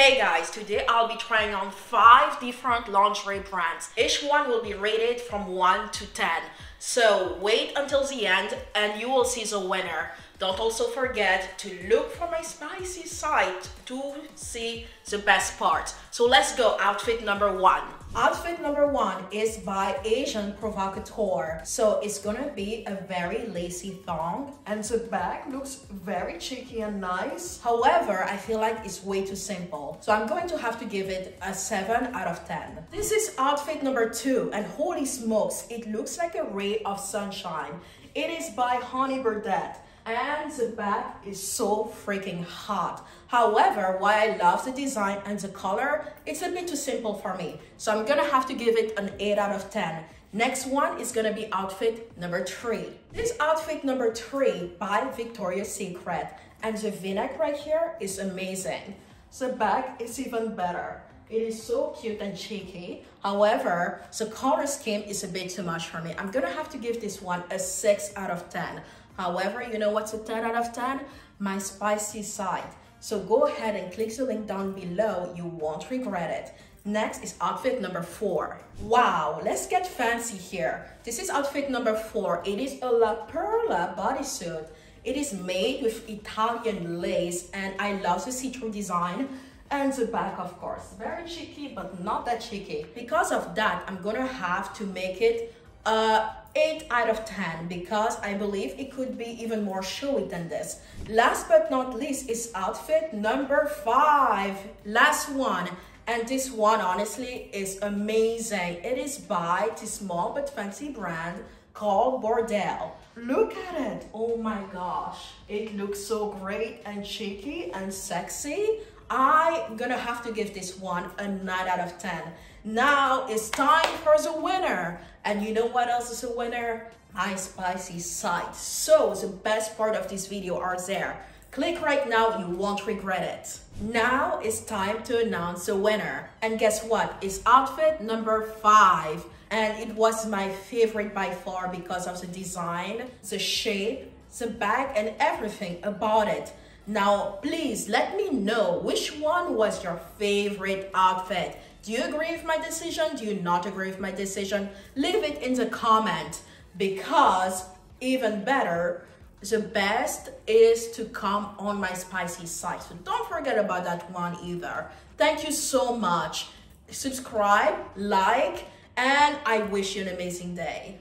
Hey guys, today I'll be trying on 5 different lingerie brands. Each one will be rated from 1 to 10. So wait until the end and you will see the winner. Don't also forget to look for my spicy site to see the best part. So let's go, outfit number 1. Outfit number one is by Agent Provocateur. So it's gonna be a very lacy thong and the back looks very cheeky and nice. However, I feel like it's way too simple. So I'm going to have to give it a seven out of 10. This is outfit number two and holy smokes, it looks like a ray of sunshine. It is by Honey Birdette and the back is so freaking hot. However, while I love the design and the color, it's a bit too simple for me. So I'm gonna have to give it an 8 out of 10. Next one is gonna be outfit number three. This outfit number three by Victoria's Secret. And the v-neck right here is amazing. The back is even better. It is so cute and cheeky. However, the color scheme is a bit too much for me. I'm gonna have to give this one a 6 out of 10. However, you know what's a 10 out of 10? My spicy side. So go ahead and click the link down below. You won't regret it. Next is outfit number four. Wow, let's get fancy here. This is outfit number four. It is a La Perla bodysuit. It is made with Italian lace and I love the see-through design and the back of course very cheeky but not that cheeky because of that i'm gonna have to make it a 8 out of 10 because I believe it could be even more showy than this. Last but not least is outfit number 5. Last one. And this one honestly is amazing. It is by this small but fancy brand called Bordelle. Look at it. Oh my gosh. It looks so great and cheeky and sexy. I'm gonna have to give this one a 9 out of 10. Now it's time for the winner. And you know what else is a winner? My spicy side. So the best part of this video are there. Click right now, you won't regret it. Now it's time to announce the winner. And guess what? It's outfit number five. And it was my favorite by far because of the design, the shape, the bag, and everything about it. Now, please let me know which one was your favorite outfit. Do you agree with my decision? Do you not agree with my decision? Leave it in the comment because even better, the best is to come on my spicy side. So don't forget about that one either. Thank you so much. Subscribe, like, and I wish you an amazing day.